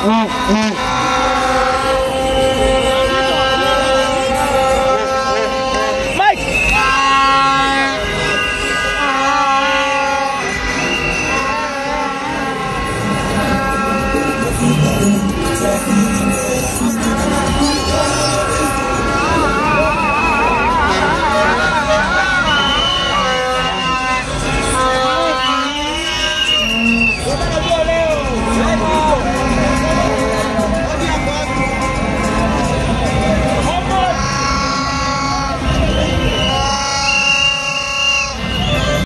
Mm-hmm.